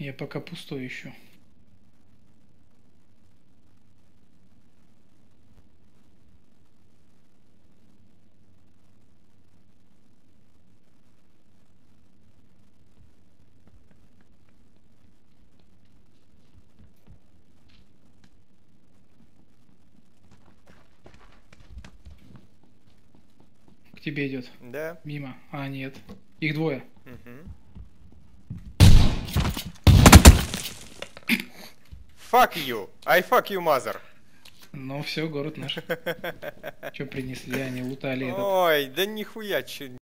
Я пока пустой ищу. К тебе идет. Да. Мимо. А, нет. Их двое. Мгм. Fuck you. I fuck you, mother. Ну все, город наш. Что принесли? Они лутали этот. Ой, да нихуя, че